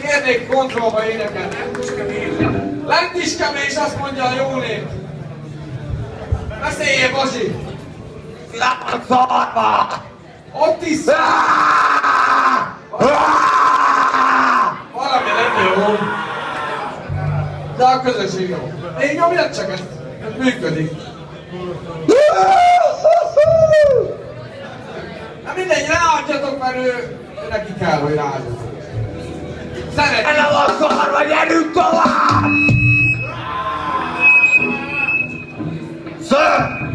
Kérnék kontrollba énekelni. Lent is kevés, azt mondja a jó nép. Beszéljél, Bazsi! Ott is valami nem jó. De a közösség jó. Én nyomjad csak ezt. Ez működik. Na mindegy, ráadjatok, mert ő, una Chicago era alto. Sale. Alla vostra carvagliere in cova! Sir!